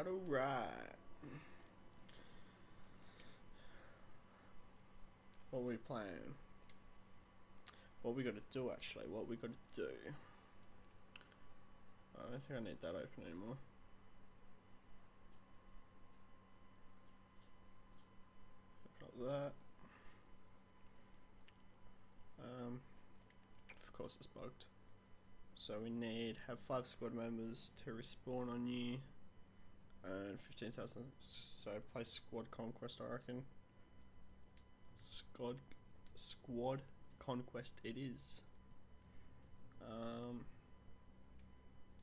Alright, alright. What are we playing? What are we gotta do actually, what are we gotta do. I don't think I need that open anymore. Open up that. Um, of course it's bugged. So we need have five squad members to respawn on you, and fifteen thousand. So play squad conquest, I reckon. Squad, squad conquest it is. Um,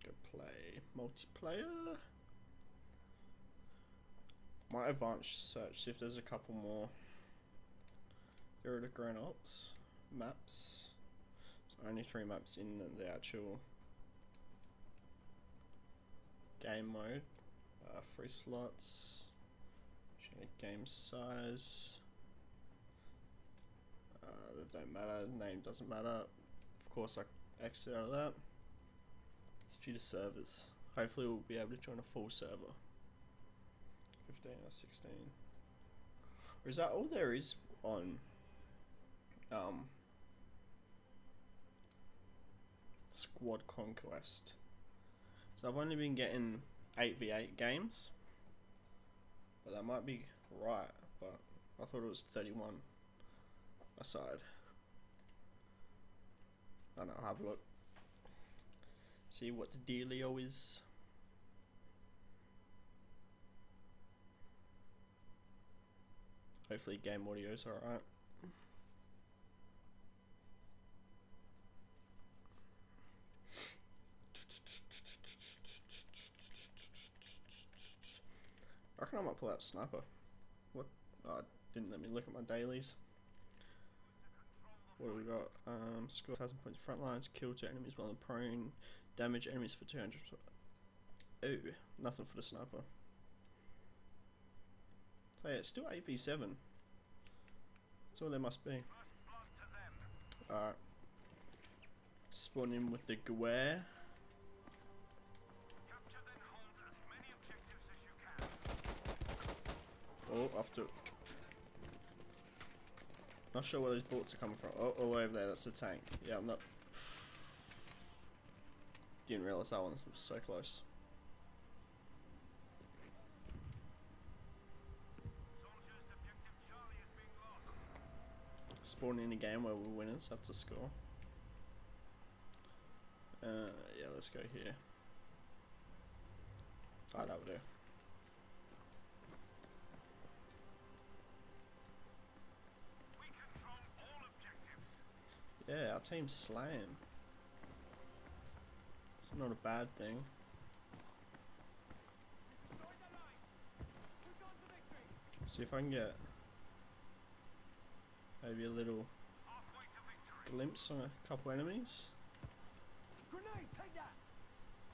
go play multiplayer. My advanced search see if there's a couple more. Get rid of Grand Ops maps. So only three maps in the actual game mode. Uh, free slots. Game size. Uh, that don't matter. Name doesn't matter. Of course, I exit out of that. Let's view the servers. Hopefully, we'll be able to join a full server. 15 or 16. Or is that all there is on um, Squad Conquest. So I've only been getting 8v8 games. But that might be right, but I thought it was 31 aside. I don't know, have a look. See what the dealio is. Hopefully game audio's alright. I reckon I might pull out sniper. What? Oh, didn't let me look at my dailies. What do we got? Um, score 1000 points front lines, kill two enemies while in prone, damage enemies for 200. Ooh, nothing for the sniper. So yeah, it's still 8v7. That's all there must be. Alright. Spawn in with the Gewehr. Oh, to. Not sure where those bullets are coming from. Oh, all the way over there, that's a tank. Yeah, I'm not. Didn't realize that one was so close. Spawning in a game where we're winners, have to score. Uh, yeah, let's go here. Ah, that would do. Yeah, our team's slaying. It's not a bad thing. See if I can get maybe a little glimpse on a couple enemies.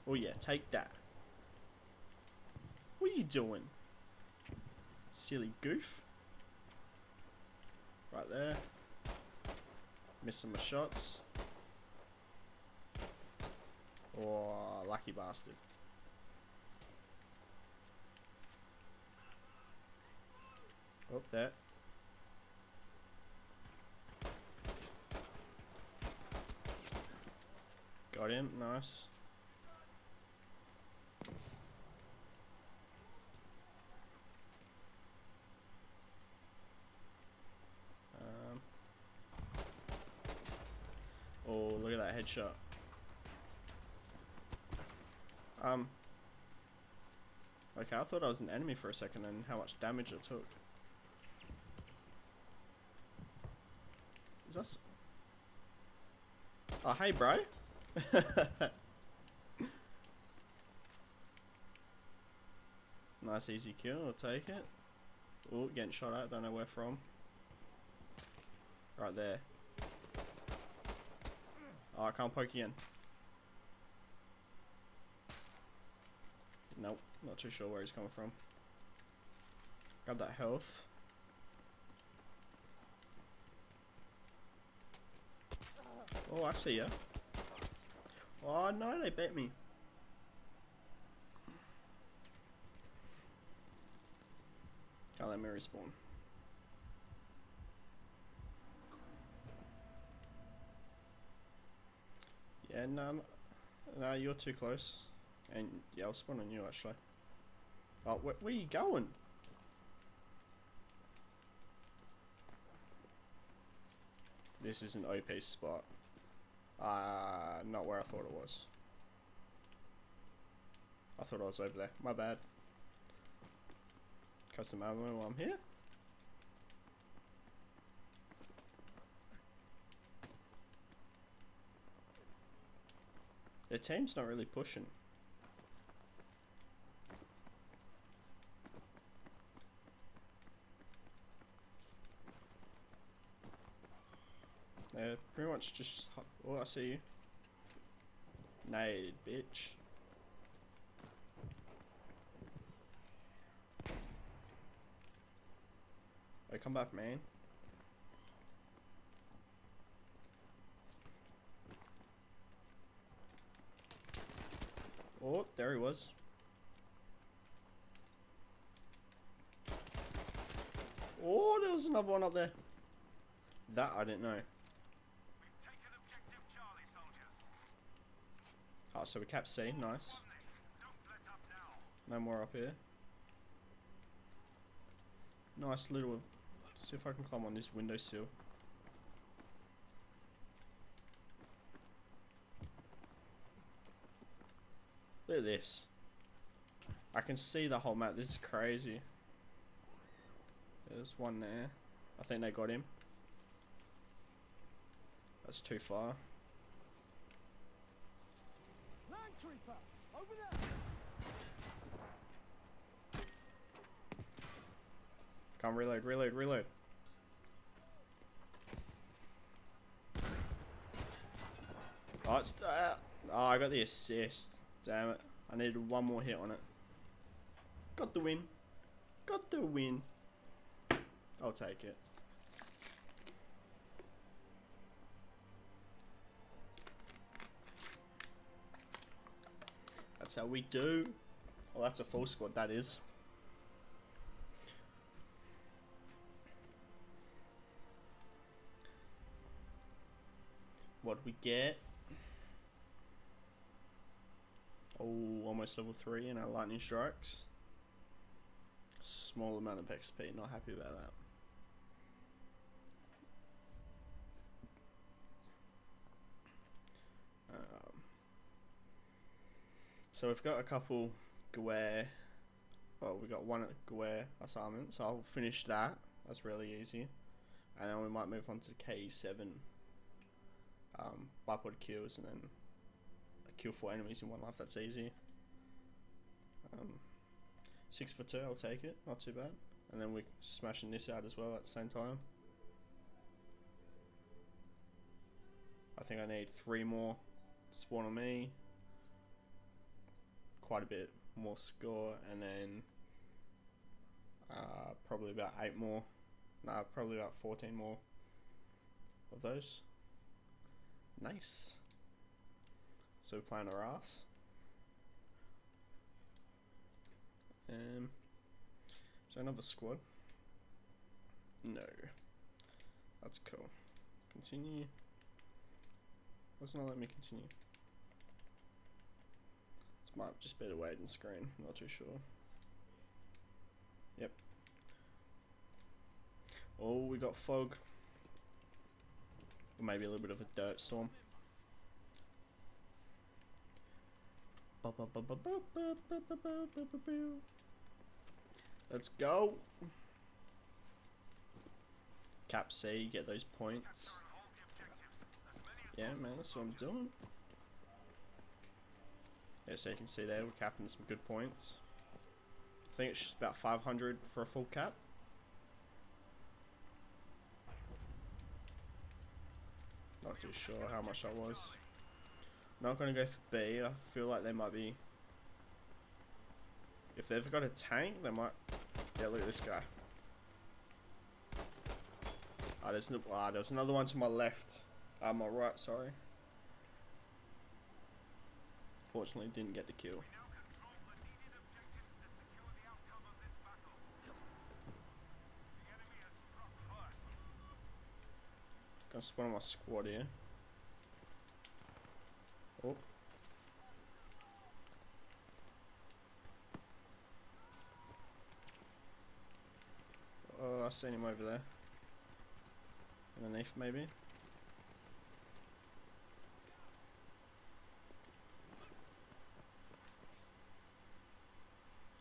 Oh yeah, take that. What are you doing? Silly goof. Right there. Missing my shots. Oh, lucky bastard. Oh, that. Got him, nice. Oh, look at that headshot. Um. Okay, I thought I was an enemy for a second and how much damage it took. Is that... Oh, hey, bro. nice easy kill, I'll take it. Oh, getting shot at, don't know where from. Right there. Oh, I can't poke again. Nope, not too sure where he's coming from. Grab that health. Oh, I see ya. Oh no, they bet me. Can't let me respawn. Yeah, no, no, you're too close. And yeah, I'll spawn on you actually. Oh, where, where are you going? This is an OP spot. Uh, not where I thought it was. I thought I was over there. My bad. Got some ammo while I'm here. The team's not really pushing. Yeah, pretty much just. Oh, I see you. Nade, bitch. Hey, come back, man. Oh, there he was. Oh, there was another one up there. That I didn't know. Oh, so we capped C, nice. No more up here. Nice little. See if I can climb on this windowsill. Look at this. I can see the whole map. This is crazy. There's one there. I think they got him. That's too far. Come reload, reload, reload. Oh, it's, uh, oh, I got the assist. Damn it. I needed one more hit on it. Got the win. Got the win. I'll take it. That's how we do. Well, that's a full squad, that is. What we get? Oh, almost level 3 in our lightning strikes. Small amount of XP, not happy about that. Um, so we've got a couple Gewehr, well we got one Gewehr assignment, so I'll finish that, that's really easy. And then we might move on to K7 um, bipod kills and then kill four enemies in one life, that's easy. Um, six for two, I'll take it, not too bad. And then we're smashing this out as well at the same time. I think I need three more to spawn on me. Quite a bit more score, and then uh, probably about eight more. Nah, probably about 14 more of those. Nice. So playing our ass. Um, there another squad? No. That's cool. Continue. What's not let me continue? This might just be the waiting screen, not too sure. Yep. Oh, we got fog. Or maybe a little bit of a dirt storm. Let's go. Cap C, get those points. Yeah, man, that's what I'm doing. Yeah, so you can see there, we're capping some good points. I think it's just about 500 for a full cap. Not too sure how much that was. Not gonna go for B. I feel like they might be. If they've got a tank, they might. Yeah, look at this guy. Ah, oh, there's no. Ah, oh, there's another one to my left. Ah, uh, my right. Sorry. Fortunately, didn't get the kill. Gonna spawn my squad here. Oh. Oh, I seen him over there. Underneath, maybe.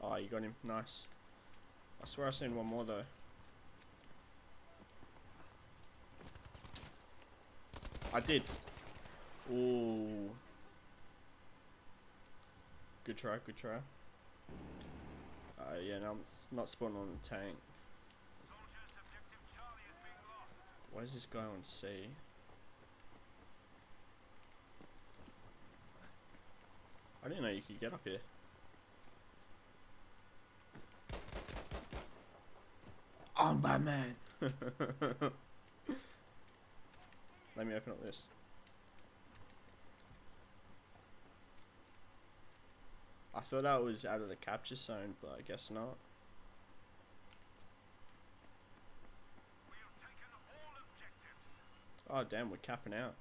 Oh, you got him. Nice. I swear I've seen one more though. I did. Ooh. Good try, good try. Uh, yeah, now I'm not spawning on the tank. Why is this guy on C? I didn't know you could get up here. I'm Batman! Let me open up this. I thought I was out of the capture zone, but I guess not. Oh damn, we're capping out.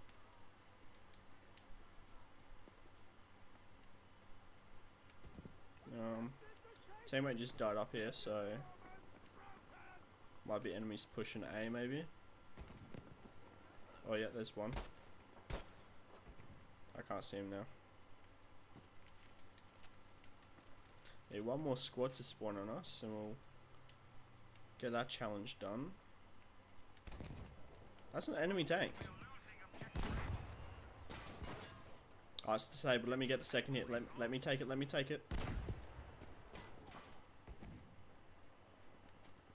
Um, teammate just died up here, so might be enemies pushing A maybe. Oh yeah, there's one. I can't see him now. Yeah, one more squad to spawn on us, and we'll get that challenge done. That's an enemy tank. Oh, it's disabled. Let me get the second hit. Let, let me take it. Let me take it.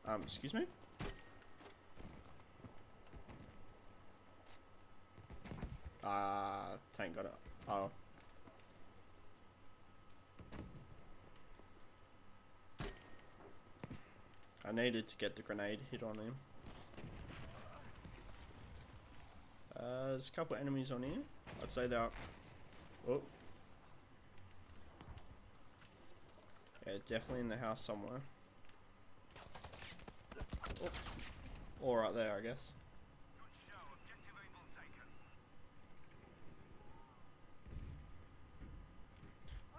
Um, excuse me? Ah, uh, tank got it. Oh. I needed to get the grenade hit on him. Uh, there's a couple enemies on here. I'd say they're... Oh. Yeah, definitely in the house somewhere. Oh. All right there, I guess.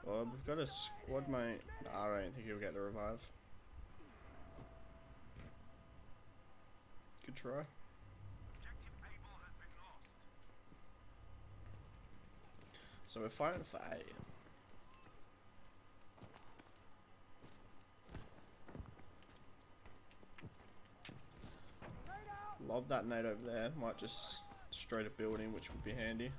Well, we've got a squad mate. I don't think he'll get the revive. Good try. So we're fighting for A. Lob that nade over there. Might just destroy the building, which would be handy.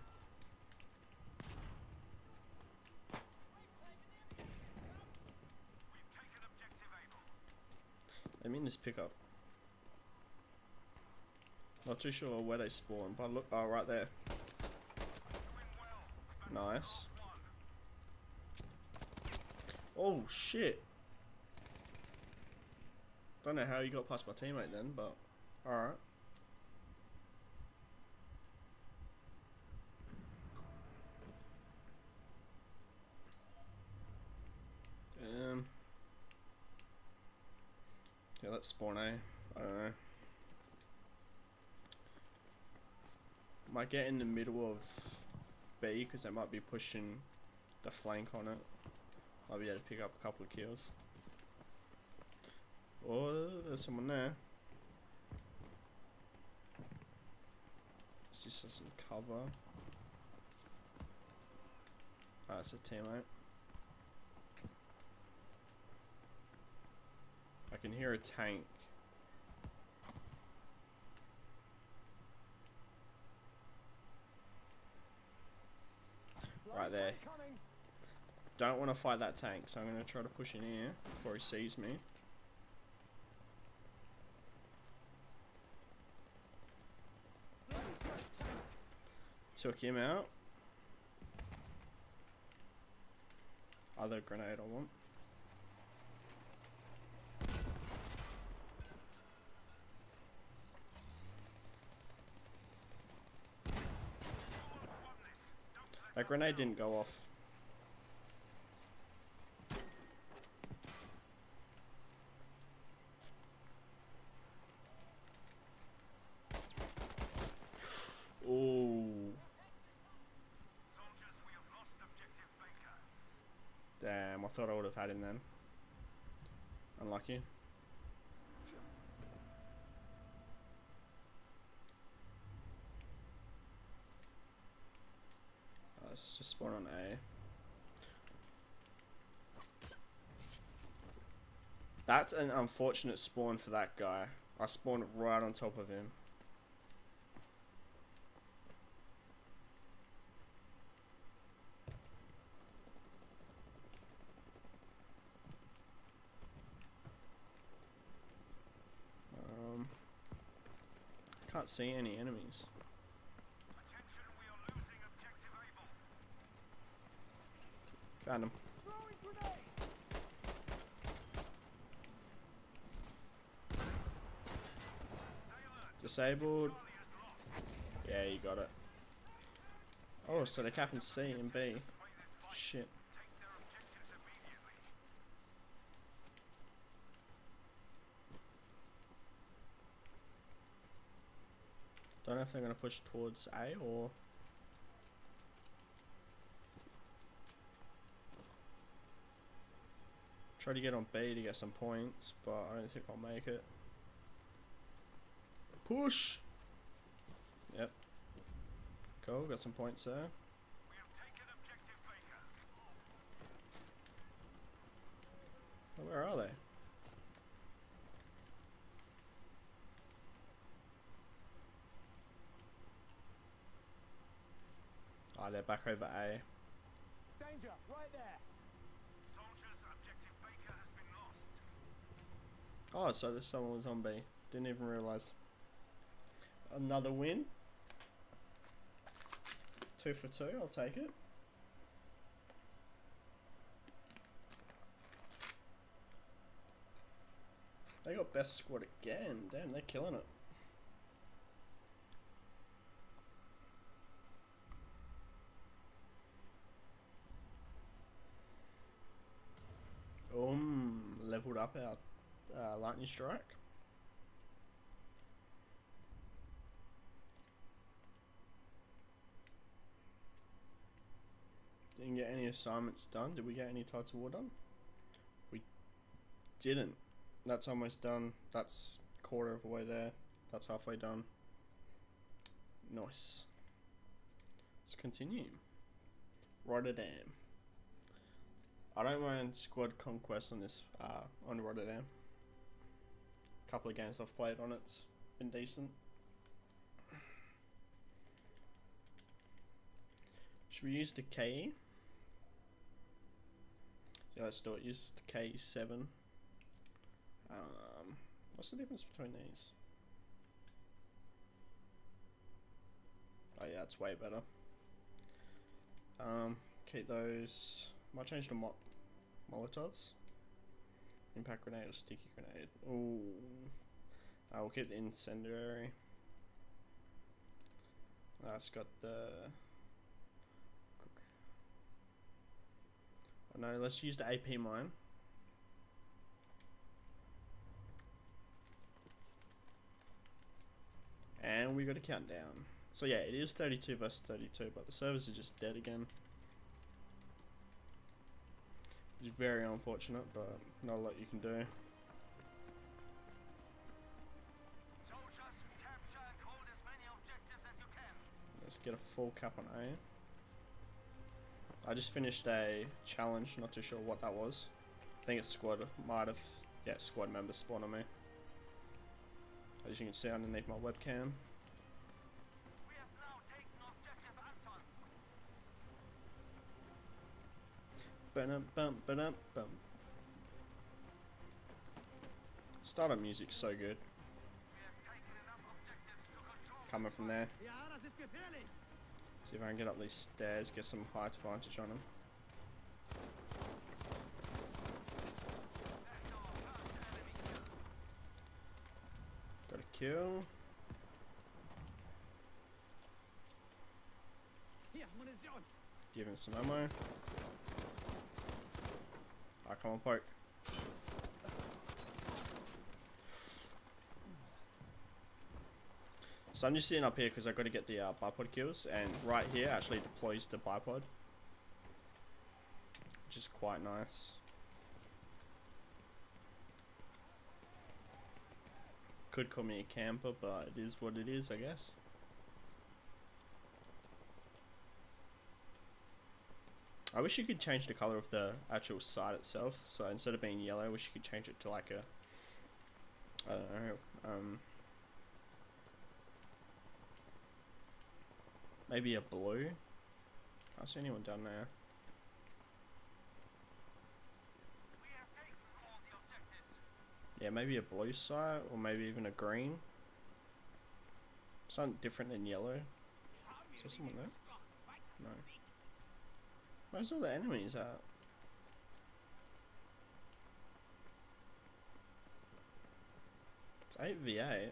I mean, this pickup. Not too sure where they spawn, but look, oh, right there. Nice. Oh, shit. Don't know how you got past my teammate then, but alright. Um. Yeah, let's spawn A. I don't know. Might get in the middle of B because they might be pushing the flank on it. Might be able to pick up a couple of kills. Oh, there's someone there. This some cover. Ah, it's a teammate. I can hear a tank. Right there. Don't want to fight that tank, so I'm going to try to push in here before he sees me. Took him out. Other grenade I want. That grenade didn't go off. Damn, I thought I would have had him then. Unlucky. Let's just spawn on A. That's an unfortunate spawn for that guy. I spawned right on top of him. Um, can't see any enemies. Found him. Disabled. Yeah, you got it. Oh, so they're capping C and B. Shit. Don't know if they're going to push towards A or... Try to get on B to get some points, but I don't think I'll make it. Push! Yep. Cool, got some points there. Where are they? Ah, oh, they're back over A. Danger, right there. Oh, so there's someone was on B. Didn't even realise. Another win. Two for two, I'll take it. They got best squad again. Damn, they're killing it. Um, leveled up our uh, lightning strike. Didn't get any assignments done. Did we get any Tides of War done? We didn't. That's almost done. That's quarter of the way there. That's halfway done. Nice. Let's continue. Rotterdam. I don't mind squad conquest on this uh, on Rotterdam. Couple of games I've played on it's been decent. Should we use the K? Yeah, let's do it. Use the K7. Um, what's the difference between these? Oh yeah, it's way better. Um, keep those. Might change to mo Molotovs. Impact grenade or sticky grenade. Ooh. I will get the incendiary. That's got the. Oh, no, let's use the AP mine. And we got a countdown. So yeah, it is 32 versus 32, but the servers are just dead again. Is very unfortunate, but not a lot you can do. Let's get a full cap on A. I just finished a challenge, not too sure what that was. I think it's squad, might have, yeah, squad members spawn on me. As you can see underneath my webcam. Ba-dum, bum, ba-dum, bum. Startup music's so good. Coming from there. See if I can get up these stairs, get some height advantage on him. Got a kill. Give him some ammo. Ah, come on, poke. So I'm just sitting up here because I've got to get the uh, bipod kills, and right here actually deploys the bipod. which is quite nice. Could call me a camper, but it is what it is, I guess. I wish you could change the color of the actual site itself. So instead of being yellow, I wish you could change it to like a, I don't know, um, maybe a blue. Can't see anyone down there. Yeah, maybe a blue site or maybe even a green. Something different than yellow. Is there someone there? No. Where's all the enemies at? It's 8v8.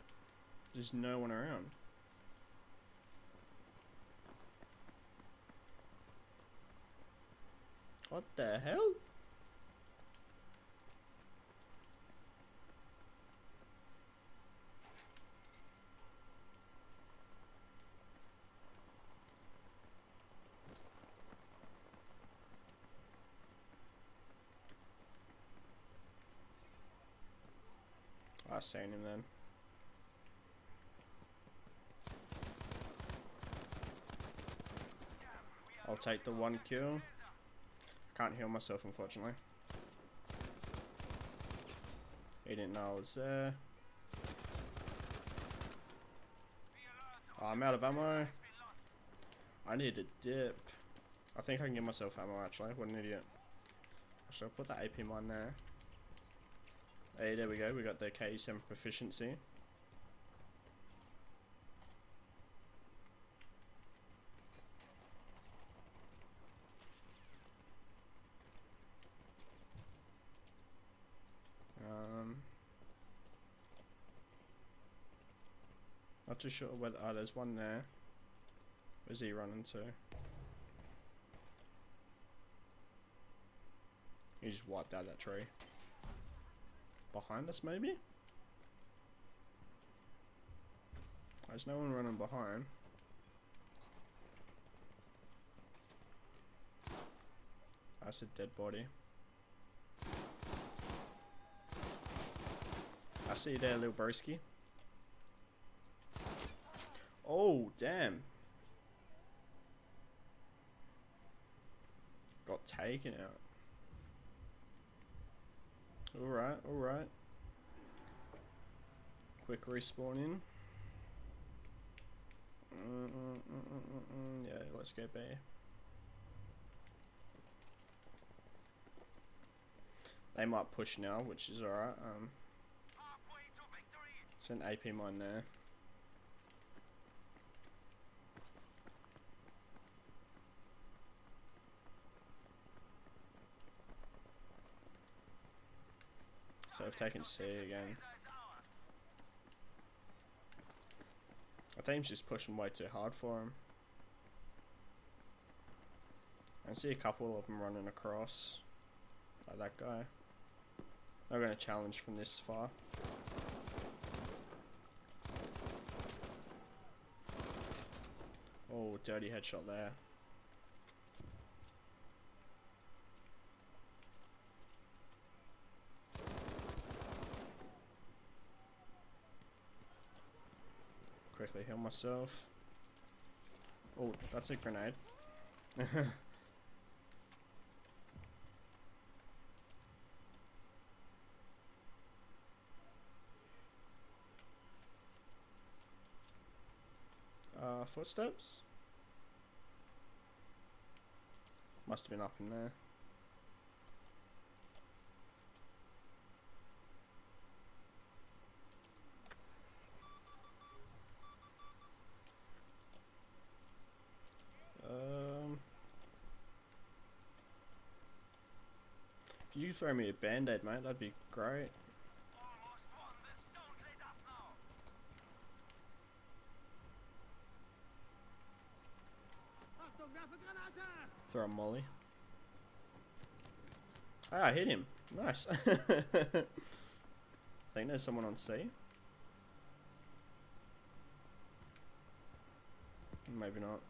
There's no one around. What the hell? I seen him then. I'll take the one kill. Can't heal myself, unfortunately. He didn't know I was there. Oh, I'm out of ammo. I need a dip. I think I can give myself ammo, actually. What an idiot. Should I put that AP mine there? Hey, there we go. We got the KE7 proficiency. Um, not too sure whether. Oh, there's one there. Where's he running to? He just wiped out that tree. Behind us, maybe? There's no one running behind. That's a dead body. I see you there, little broski. Oh, damn. Got taken out. Alright, alright. Quick respawn in. Mm, mm, mm, yeah, let's go B. They might push now, which is alright. Um, it's an AP mine there. So I've taken C again. I think he's just pushing way too hard for him. I see a couple of them running across. Like that guy. They're going to challenge from this far. Oh, dirty headshot there. Quickly heal myself. Oh, that's a grenade. uh, footsteps? Must have been up in there. Throw me a band-aid, mate, that'd be great. Throw a molly. Ah, I hit him. Nice. I think there's someone on C. Maybe not.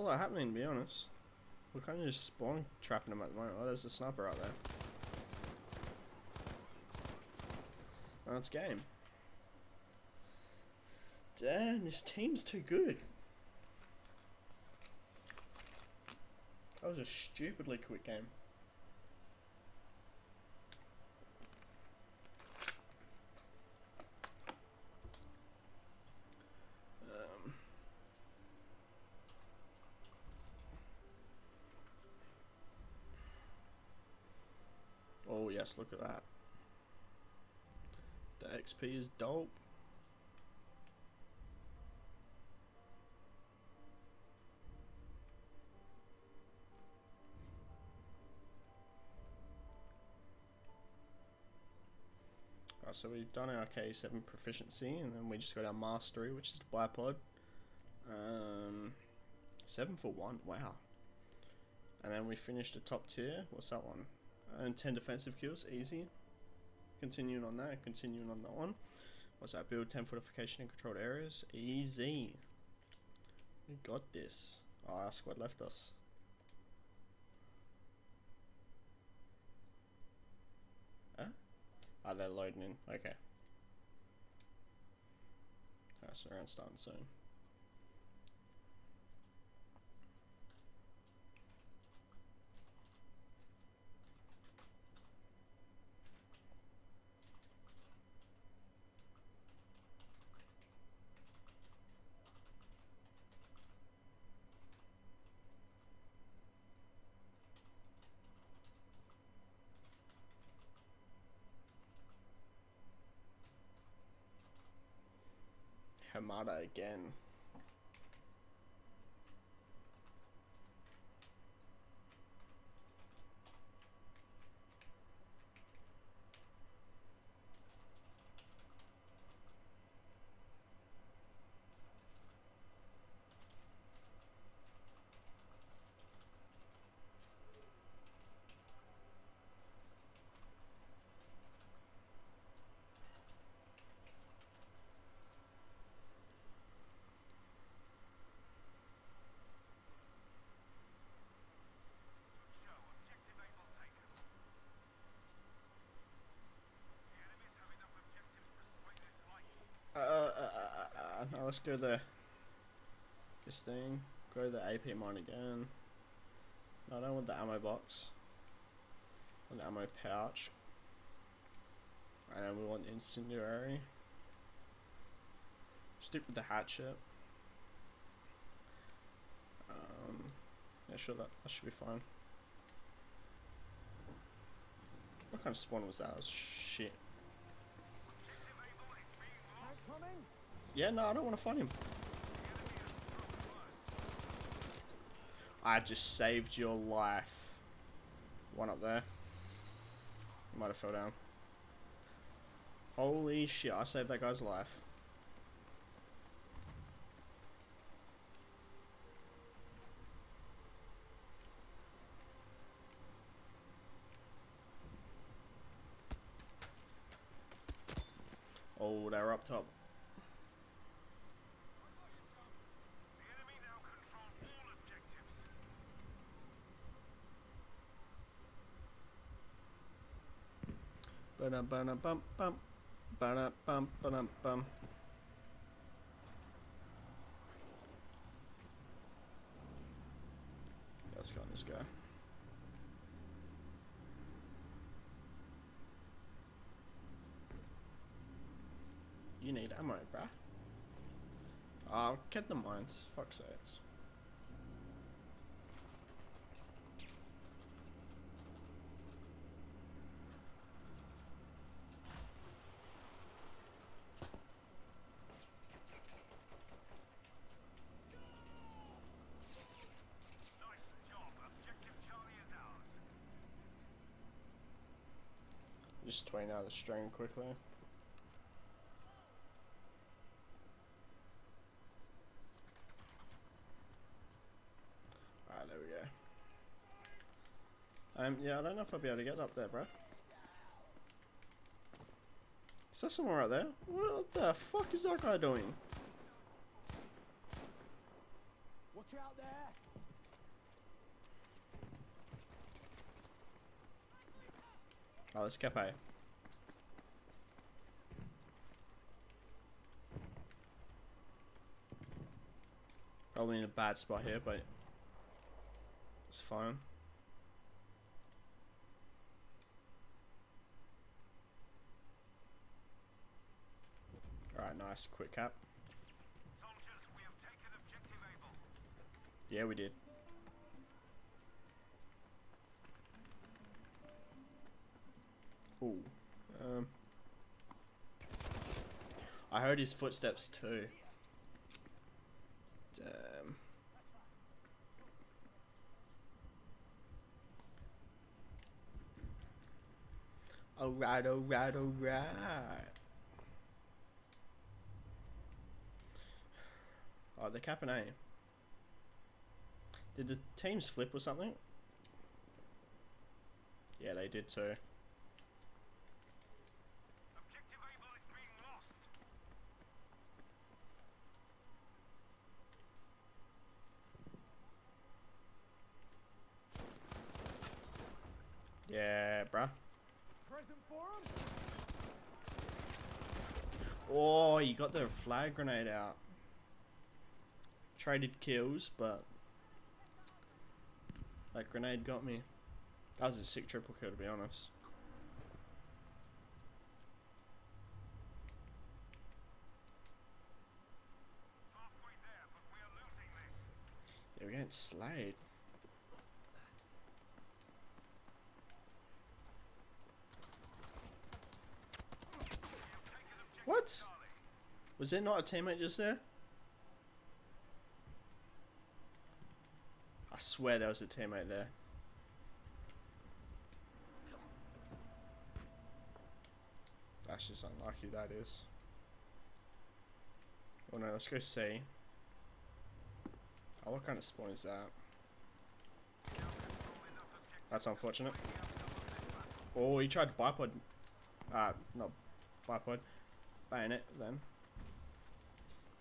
whole lot happening, to be honest. We're kind of just spawn trapping them at the moment. Oh, there's a sniper out there. Oh, that's game. Damn, this team's too good. That was a stupidly quick game. Yes, look at that. The XP is dope. Alright, so we've done our K7 proficiency, and then we just got our mastery, which is the bipod. Um, seven for one, wow. And then we finished the top tier. What's that one? And ten defensive kills, easy. Continuing on that, continuing on that one. What's that? Build ten fortification in controlled areas, easy. We got this. Oh, our squad left us. Huh? Oh, they're loading in. Okay. Alright, so around starting soon. Hamada again. Uh, uh, uh, uh, uh, now let's go the this thing. Go the AP mine again. No, I don't want the ammo box. I want the ammo pouch. And then we want incendiary. Stick with the hatchet. Um, yeah, sure that that should be fine. What kind of spawn was that? That was shit. Tank coming? Yeah, no, I don't want to fight him. I just saved your life. One up there. Might have fell down. Holy shit, I saved that guy's life. Oh, they're up top. Ba-dum, ba-dum, bum, bum. Bum, bum. Let's go on this guy. You need ammo, bruh. I'll get the mines. Fuck sakes. Just tweeting out the stream quickly. Alright, there we go. Um, yeah, I don't know if I'll be able to get up there, bro. Is that someone right there? What the fuck is that guy doing? Watch out there! Oh, let's cap A. Probably in a bad spot here, but it's fine. Alright, nice. Quick cap. Soldiers, we have taken objective Able. Yeah, we did. Ooh. Um. I heard his footsteps too. Damn. Alright, alright, alright. Oh, they're capping A. Did the teams flip or something? Yeah, they did too. Objective Able is being lost. Yeah, bruh. Present for 'em? Oh, you got the flag grenade out. Traded kills, but that grenade got me. That was a sick triple kill, to be honest. Halfway there, but we are losing this. Yeah, we're getting slayed. What? Was there not a teammate just there? I swear there was a teammate there. That's just unlucky, that is. Oh no, let's go see. Oh, what kind of spawn is that? That's unfortunate. Oh, he tried bipod. Ah, not bipod. Bayonet then.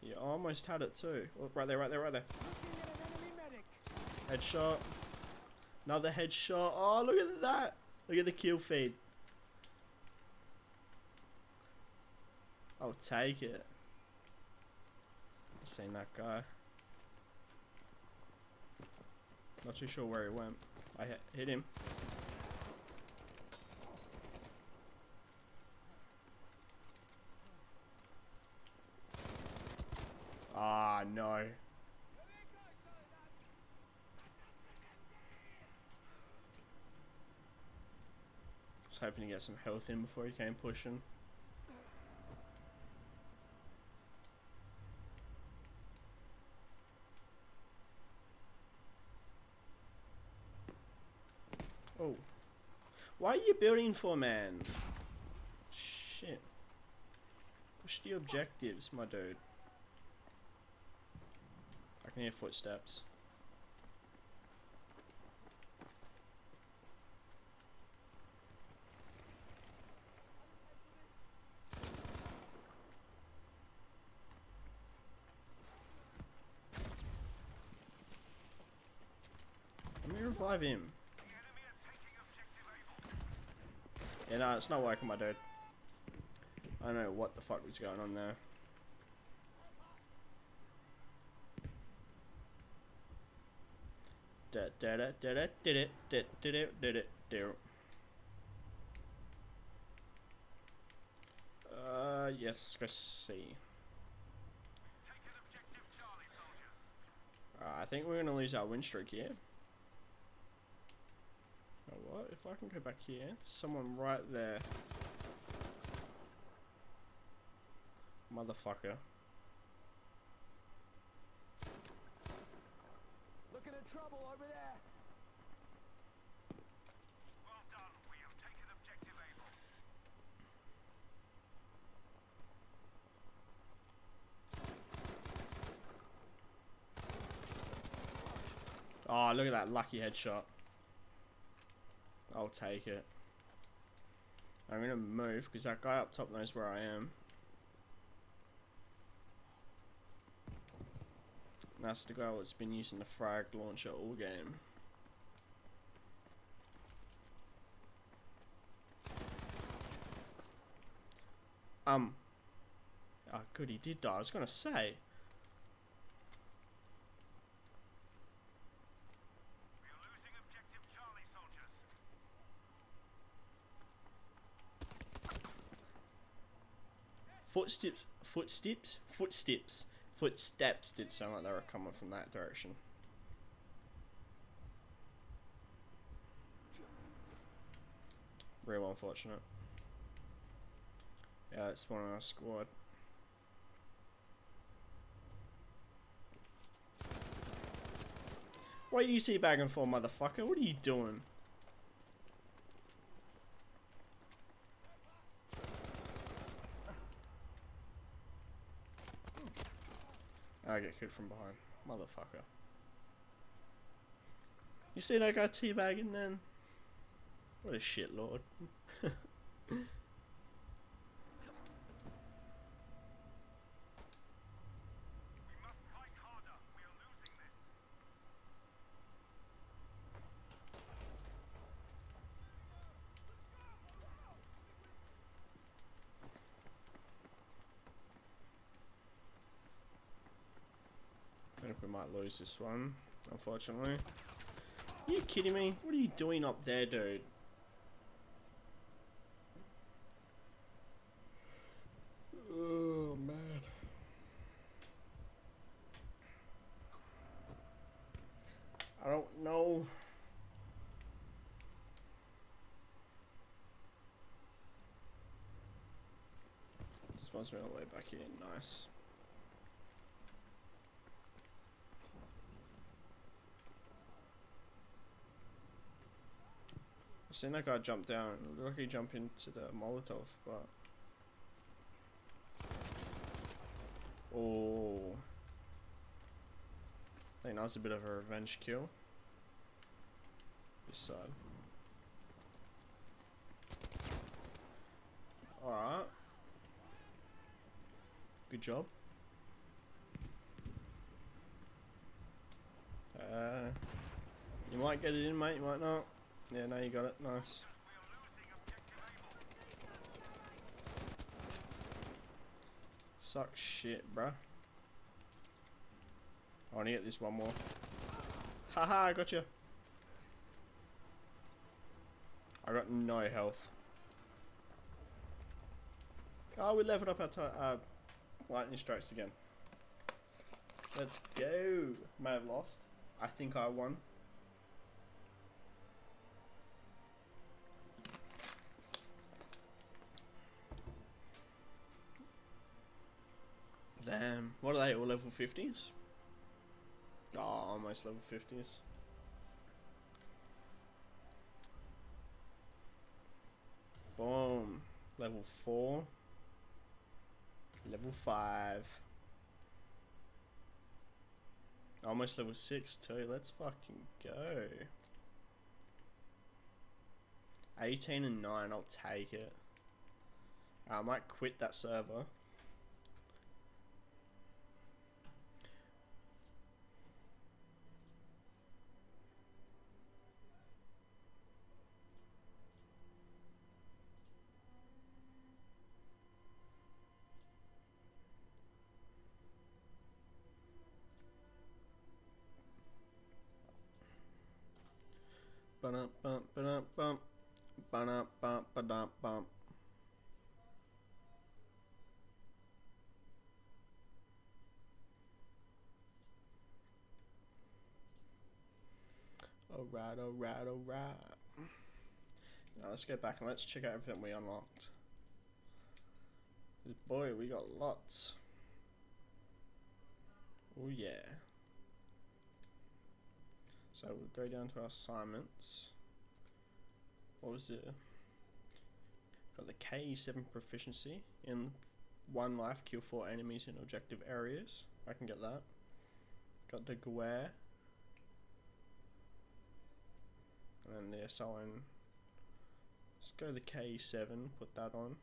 You almost had it too. Oh, right there, right there, right there. Headshot. Another headshot. Oh, look at that. Look at the kill feed. I'll take it. I've Seen that guy. Not too sure where he went. I hit him. Ah, no. was hoping to get some health in before he came pushing. Oh. Why are you building for, man? Shit. Push the objectives, my dude. I hear footsteps. Let me revive him. Yeah, no, it's not working, my dude. I don't know what the fuck was going on there. Da da da da did it did it, did it did it do. Uh, yes, let's see. Uh, I think we're gonna lose our win streak here. Oh, what? If I can go back here, someone right there. Motherfucker. Looking at trouble over there. Well done. We have taken objective Able. Oh, ah, look at that lucky headshot. I'll take it. I'm gonna move because that guy up top knows where I am. That's the guy that's been using the frag launcher all game. Um. Oh, good, he did die. I was say. Losing objective Charlie. Footsteps, footsteps, footsteps, footsteps did sound like they were coming from that direction. Real unfortunate. Yeah, it's one of our squad. Are you teabagging for, motherfucker? What are you doing? I get killed from behind. Motherfucker. You see that guy teabagging then? What a shit lord. We must fight harder. We are losing this. I think we might lose this one, unfortunately. Are you kidding me? What are you doing up there, dude? Oh, man. I don't know. Spawns me all the way back in. Nice. Seen that guy jump down. He jumped into the Molotov, but. Oh. I think that was a bit of a revenge kill. This side. Alright. Good job. Uh, you might get it in, mate. You might not. Yeah, now you got it. Nice. Suck shit, bruh. I want to get this one more. Haha, I got you. I got no health. Oh, we leveled up our uh, lightning strikes again. Let's go. May have lost. I think I won. Damn. What are they? All level 50s? Oh, almost level 50s. Boom. Level 4. Level 5. Almost level 6 too. Let's fucking go. 18 and 9. I'll take it. I might quit that server. Alright, oh, alright, oh, alright. Now let's go back and let's check out everything we unlocked. Boy, we got lots. Oh yeah. So we'll go down to our assignments. What was it? Got the KE7 proficiency in one life, kill four enemies in objective areas. I can get that. Got the Gewehr. and then they assign let's go to KE7 put that on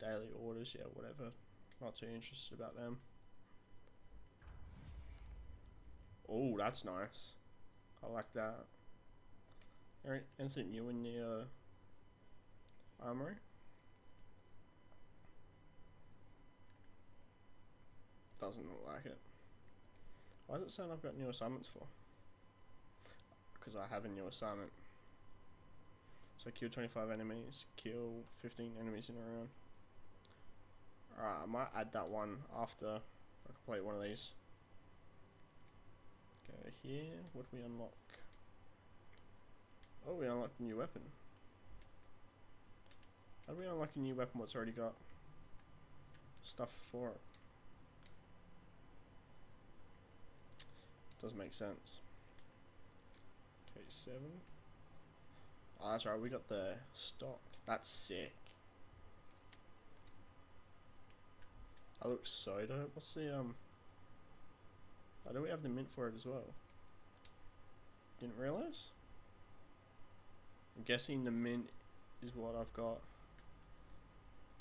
daily orders yeah whatever not too interested about them oh that's nice I like that Alright, anything new in the uh, armory? Doesn't look like it. Why does it sound I've got new assignments for? Because I have a new assignment. So kill 25 enemies, kill 15 enemies in a round. Alright, I might add that one after I complete one of these. Go here, what do we unlock? Oh, we unlocked a new weapon. How do we unlock a new weapon what's already got stuff for it? Doesn't make sense. Okay, seven. Oh, that's right. We got the stock. That's sick. That looks so dope. What's the um? Why do we have the mint for it as well? Didn't realize. I'm guessing the mint is what I've got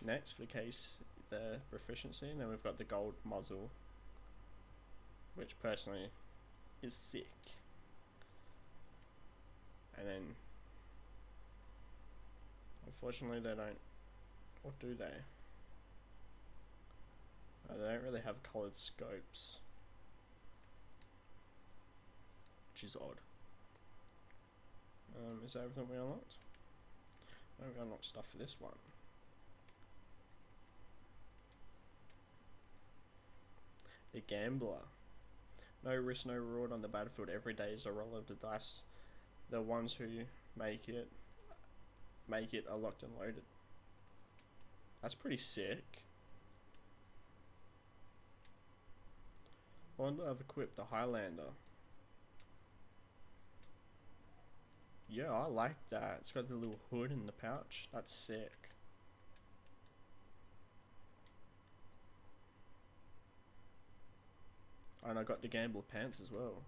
next for the case the proficiency, and then we've got the gold muzzle, which personally is sick. And then, unfortunately, they don't. What do they? Uh, they don't really have coloured scopes, which is odd. Um, is that everything we unlocked? No, we unlocked stuff for this one. The Gambler. No risk, no reward on the battlefield. Every day is a roll of the dice. The ones who make it, make it are locked and loaded. That's pretty sick. Wonder I've equipped the Highlander. Yeah, I like that. It's got the little hood in the pouch. That's sick. And I got the gamble pants as well.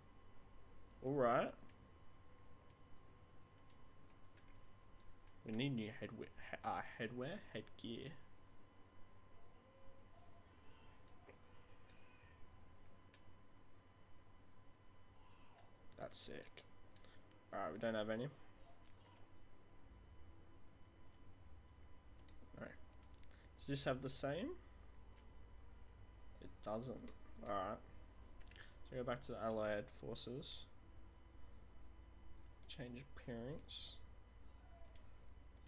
Alright. We need new headwear, uh, headwear, headgear. That's sick. Alright, we don't have any. Alright. Does this have the same? It doesn't. Alright. So go back to the Allied forces. Change appearance.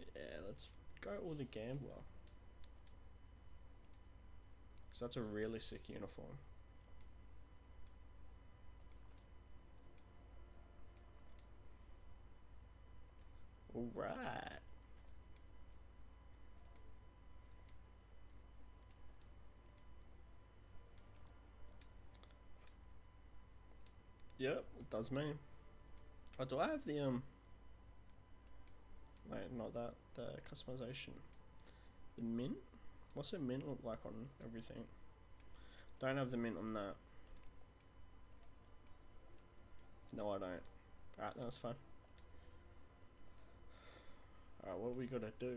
Yeah, let's go with the Gambler. Because that's a really sick uniform. Alright. Yep, it does me. Oh, do I have the, um... Wait, not that. The customization. The mint? What's the mint look like on everything? Don't have the mint on that. No, I don't. Alright, that's fine. Alright, what we gotta do?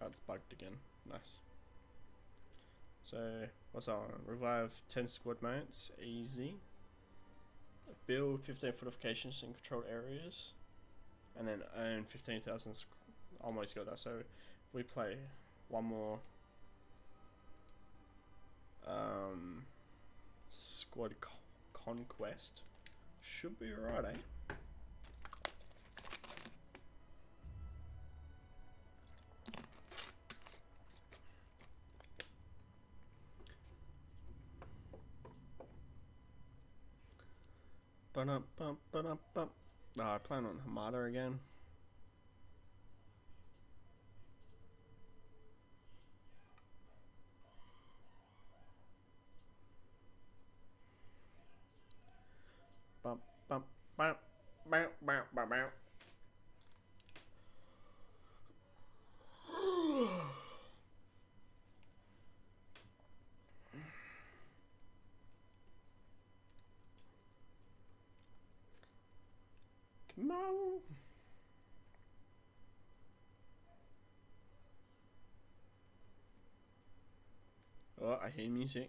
Oh, it's bugged again. Nice. So, what's one? Revive 10 squad mates. Easy. Build 15 fortifications in controlled areas. And then earn 15,000. Almost got that. So, if we play one more um, squad co- conquest, should be alright, eh? Oh, I plan on Hamada again. Come on. Hear music.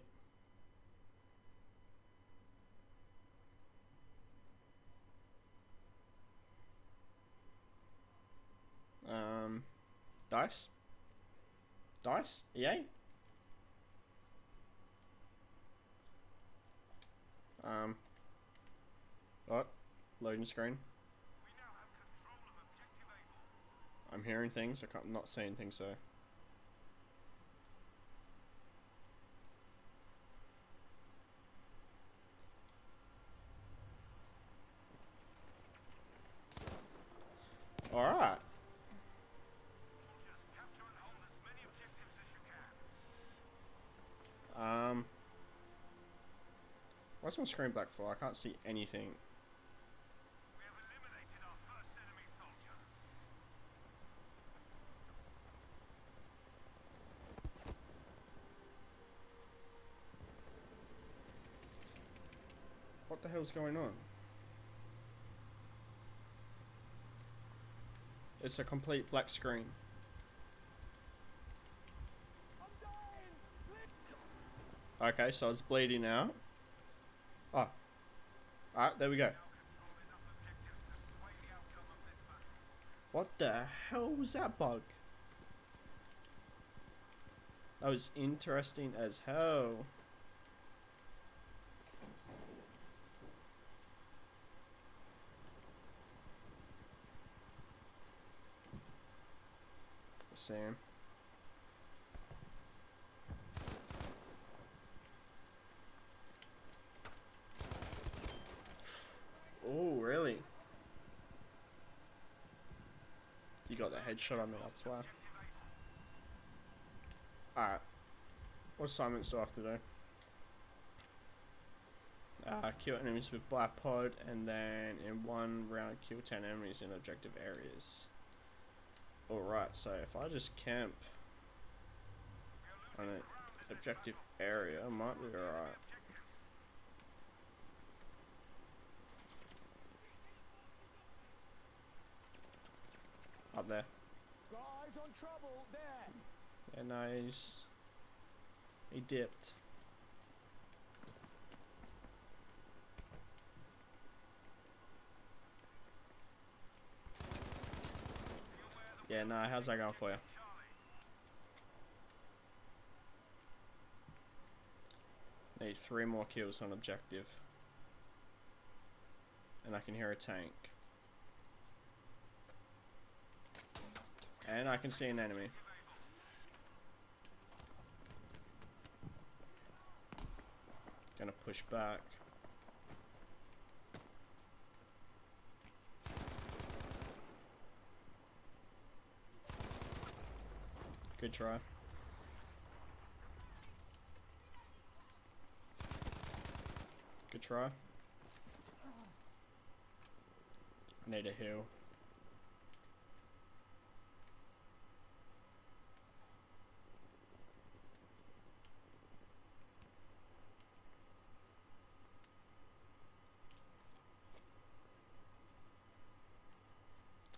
Um, dice. Dice? EA? Um. What? Loading screen. I'm hearing things. I can't, I'm not seeing things, so. Alright. Soldiers, capture and hold as many objectives as you can. Um. My screen black for? I can't see anything. We have eliminated our first enemy soldier. What the hell's going on? It's a complete black screen. Okay, so it's bleeding out. Oh. Alright, there we go. What the hell was that bug? That was interesting as hell. Sam. Oh, really? You got the headshot on me, that's why. Alright. What assignments do I have to do? Uh, kill enemies with bipod, and then in one round kill 10 enemies in objective areas. Alright, so if I just camp on an objective area, I might be alright. Up there. Guys on trouble there. Yeah, nice. He dipped. Yeah, nah, how's that going for you? Need three more kills on objective. And I can hear a tank. And I can see an enemy. Gonna push back. Good try. Good try. I need a heal.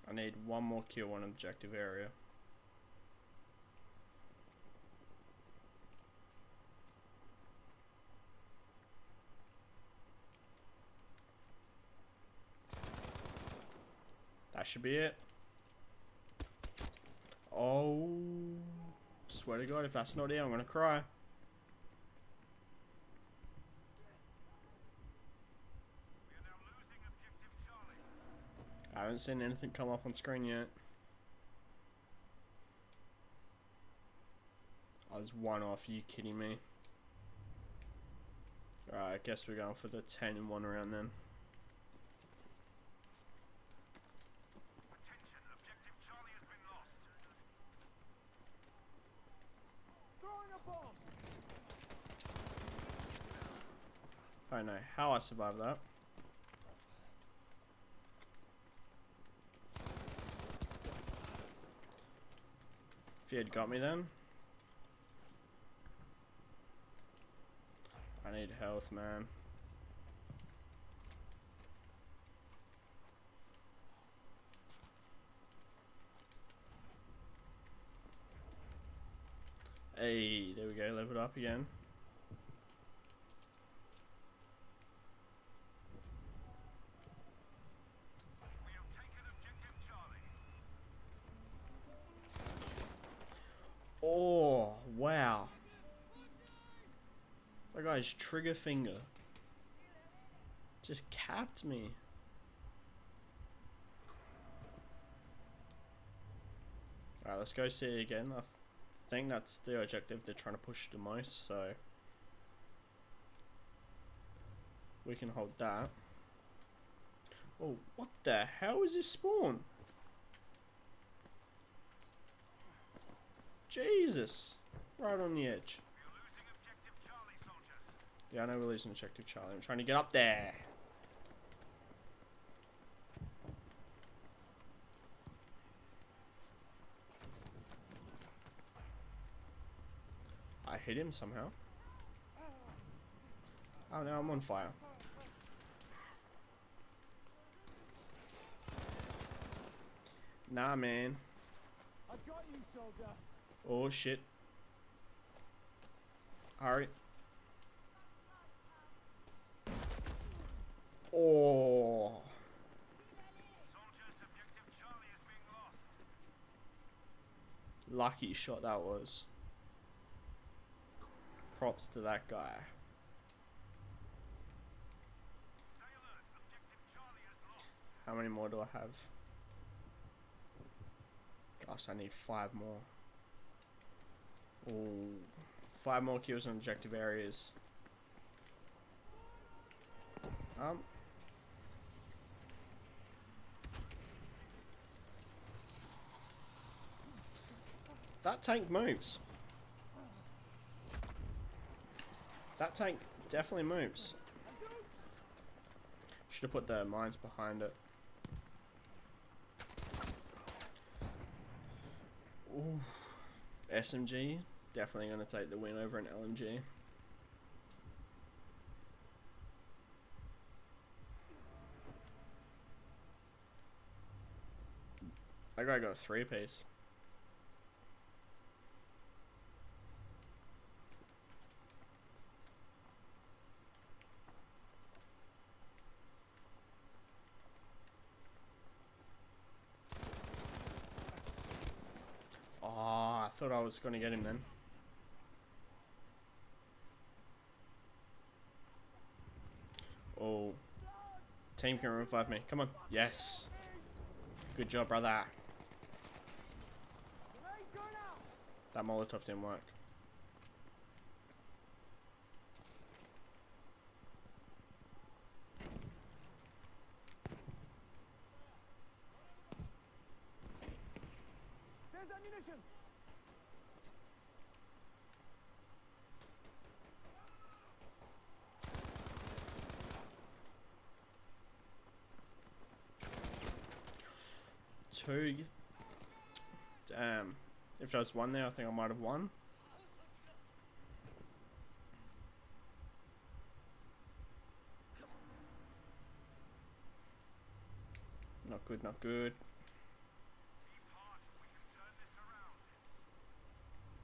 I need one more kill on objective area. Should be it. Oh, swear to God, if that's not it, I'm cry. Losing objective Charlie. I haven't seen anything come up on screen yet. I was one off, you kidding me? Alright, I guess we're going for the 10 in one round then. Attention, objective Charlie has been lost. Throwing a bomb. I don't know how I survived that. If he had got me then. I need health, man. Hey, there we go, leveled up again. Oh, wow. That guy's trigger finger just capped me. Alright, let's go see it again. I think that's the objective they're trying to push the most, so... We can hold that. Oh, what the hell is this spawn? Jesus! Right on the edge. We're losing Charlie. Yeah, I know we're losing objective Charlie. I'm trying to get up there. I hit him somehow. Oh, now I'm on fire. Nah, man. I got you, soldier. Oh, shit. Alright. Oh. Lucky shot that was. Props to that guy. How many more do I have? Gosh, I need five more. Ooh. Five more kills on objective areas. Um. That tank moves. That tank definitely moves. Should have put the mines behind it. Ooh. SMG, definitely going to take the win over an LMG. That guy got a three piece. Oh, I thought I was going to get him then. Oh. Team can revive me. Come on. Yes. Good job, brother. That Molotov didn't work. There's ammunition. Two. Damn. If there was one there, I think I might have won. Not good, not good.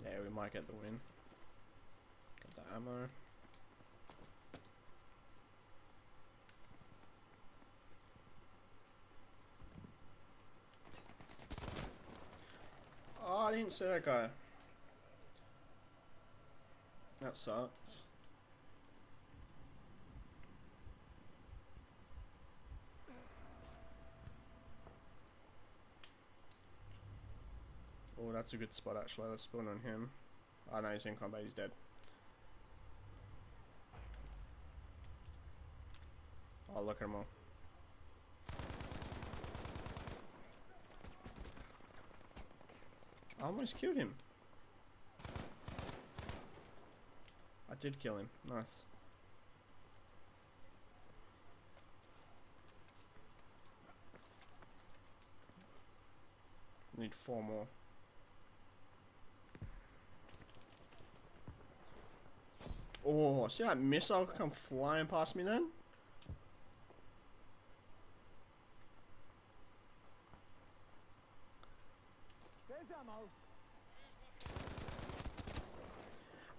Yeah, we might get the win. Got the ammo. Oh, I didn't see that guy. That sucks. Oh, that's a good spot actually. Let's spawn on him. Oh no, he's in combat, he's dead. Oh, look at him all. I almost killed him. I did kill him. Nice. Need four more. Oh, see that missile come flying past me then?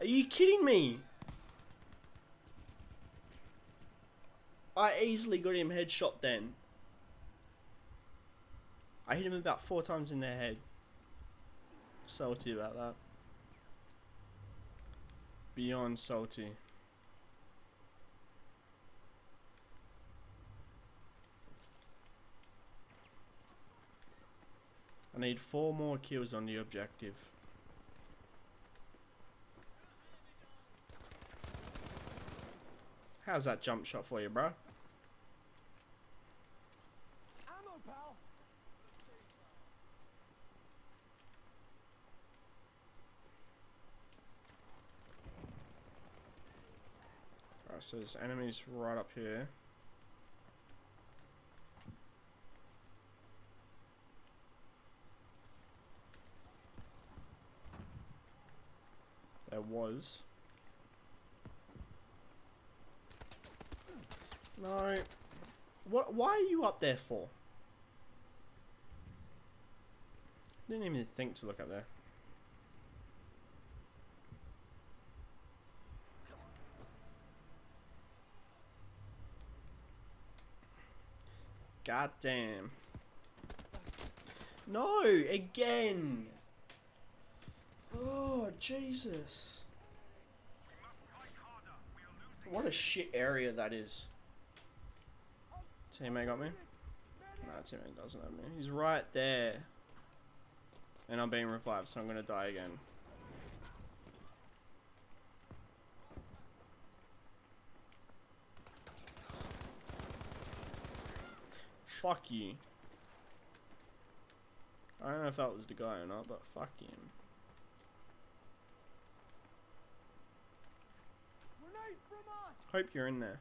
Are you kidding me? I easily got him headshot then. I hit him about four times in the head. Salty about that. Beyond salty. I need four more kills on the objective. How's that jump shot for you, bro? Ammo, pal. Alright, so there's enemies right up here. There was. No. What? Why are you up there for? Didn't even think to look up there. God damn. No, again. Oh, Jesus. What a shit area that is. Teammate got me? No, teammate doesn't have me. He's right there. And I'm being revived, so I'm gonna die again. Fuck you. I don't know if that was the guy or not, but fuck him. Grenade from us. Hope you're in there.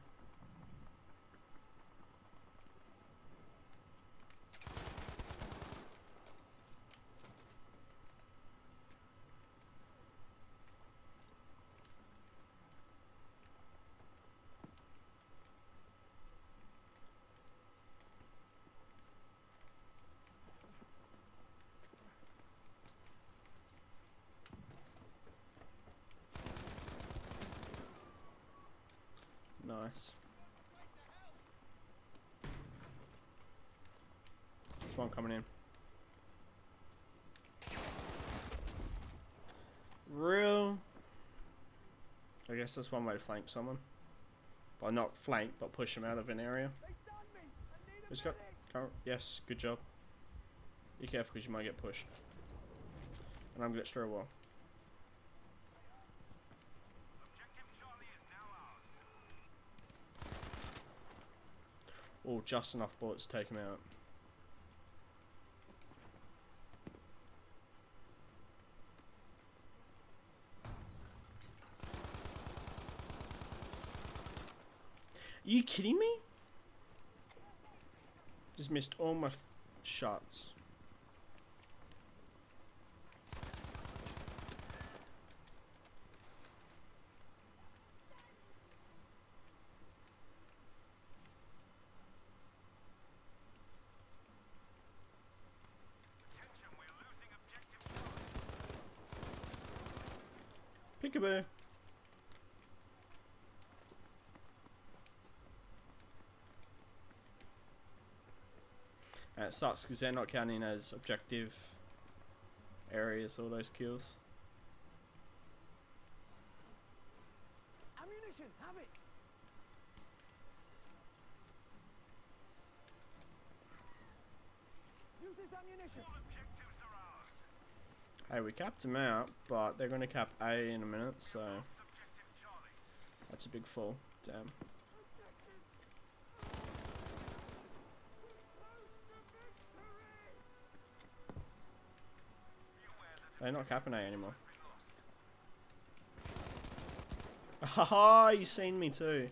Nice. There's one coming in. Real. I guess that's one way to flank someone. Well, not flank, but push them out of an area. Who's got? Yes, good job. Be careful because you might get pushed. And I'm glitched through a wall. Oh, just enough bullets to take him out. Are you kidding me? Just missed all my shots. Uh, it sucks because they're not counting as objective areas, all those kills. Ammunition. Have it. Use this ammunition. All objectives are ours. Hey, we capped them out, but they're going to cap A in a minute, so that's a big fall. Damn. They're not capping A anymore. Haha, you seen me too.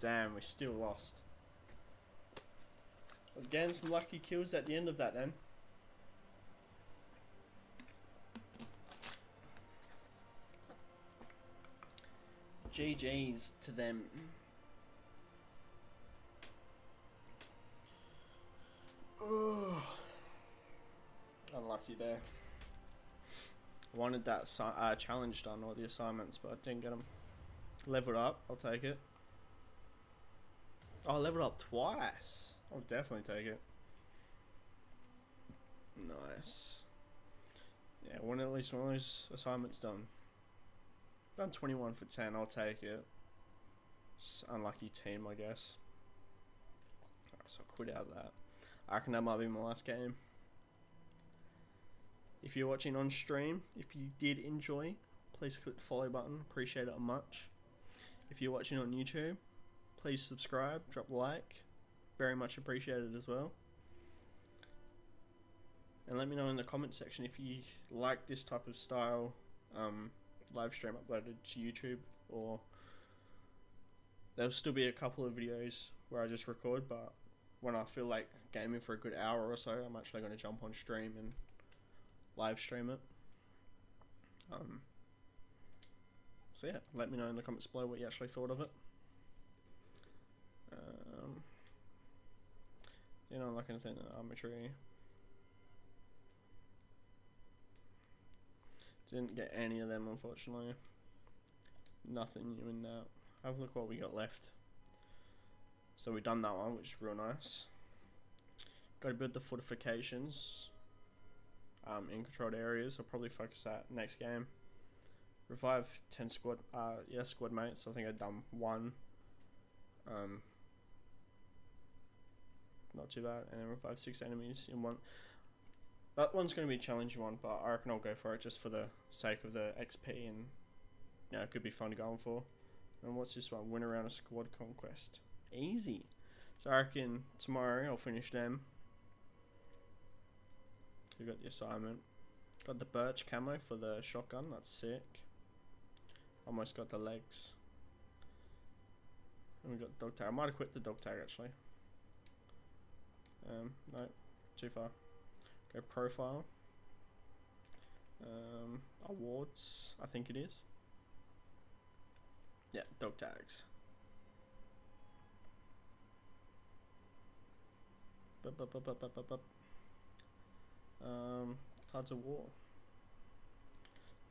Damn, we still lost. Was getting some lucky kills at the end of that then. GG's to them. Ugh. Unlucky there. Wanted that assi- uh, challenge done or the assignments, but I didn't get them. Leveled up, I'll take it. Oh, leveled up twice. I'll definitely take it. Nice. Yeah, want at least one of those assignments done. Done 21 for 10, I'll take it. Just unlucky team, I guess. Alright, so I'll quit out of that. I reckon that might be my last game. If you're watching on stream, if you did enjoy, please click the follow button. Appreciate it much. If you're watching on YouTube, please subscribe, drop a like. Very much appreciated as well. And let me know in the comment section if you like this type of style um, live stream uploaded to YouTube or there'll still be a couple of videos where I just record, but when I feel like gaming for a good hour or so, I'm actually going to jump on stream and live stream it. Um, so yeah, let me know in the comments below what you actually thought of it. Um, you know, like anything arbitrary. Didn't get any of them, unfortunately. Nothing new in that. Have a look what we got left. So we've done that one, which is real nice. Got to build the fortifications um, in controlled areas. I'll probably focus that next game. Revive 10 squad, uh, yeah, squad mates. I think I've done one. Um, not too bad. And then revive six enemies in one. That one's going to be a challenging one, but I reckon I'll go for it just for the sake of the XP and, you know, it could be fun going for. And what's this one? Win around a squad conquest. Easy. So I reckon tomorrow I'll finish them. We got the assignment. Got the birch camo for the shotgun. That's sick. Almost got the legs. And we got dog tag. I might have quit the dog tag actually. Um, no, too far. Go profile. Um, awards. I think it is. Yeah, dog tags. Bup, bup, bup, bup, bup, bup, bup. Um, Tides of War.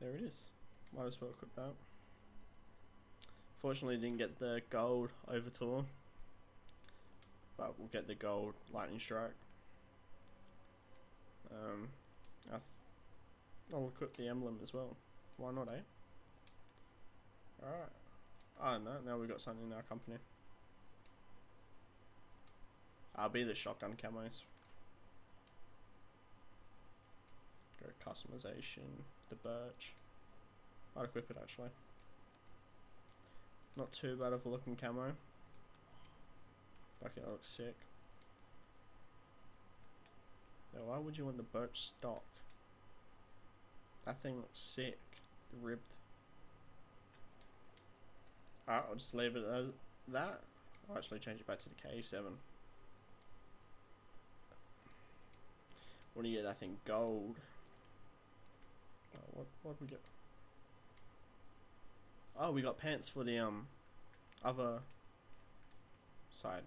There it is. Might as well equip that. Fortunately, didn't get the gold Overture, but we'll get the gold Lightning Strike. Um, I th I'll equip the emblem as well. Why not, eh? Alright. Oh no, now we've got something in our company. I'll be the shotgun camos. Customization, the birch. I'd equip it actually. Not too bad of a looking camo. Fuck it, that looks sick. Now, why would you want the birch stock? That thing looks sick. Ribbed. Alright, I'll just leave it as that. I'll actually change it back to the KE7. What do you get? I think gold. Oh, what what we get? Oh, we got pants for the um other side.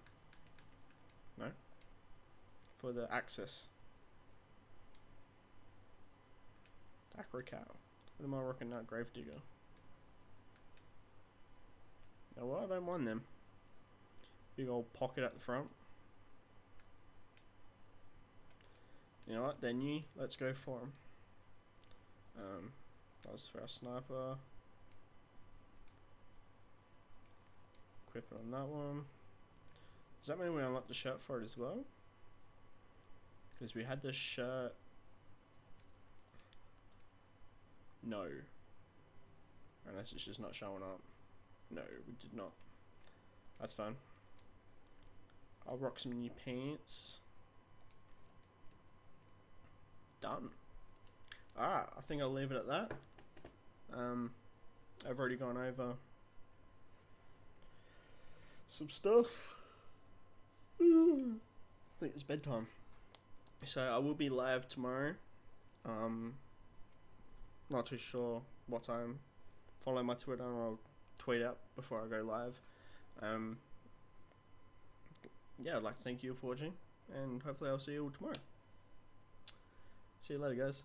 No. For the axis. Acro cow. What am I rocking now? Gravedigger. Know what? I don't mind them. Big old pocket at the front. You know what? They're new. Let's go for them. Um, that was for our sniper. Equip it on that one. Does that mean we unlock the shirt for it as well? Because we had the shirt. No. Unless it's just not showing up. No, we did not. That's fine. I'll rock some new pants. Done. Alright, I think I'll leave it at that. Um, I've already gone over some stuff. I think it's bedtime. So I will be live tomorrow. Um, not too sure what time. Follow my Twitter and I'll tweet out before I go live. Um, yeah, I'd like to thank you for watching and hopefully I'll see you all tomorrow. See you later, guys.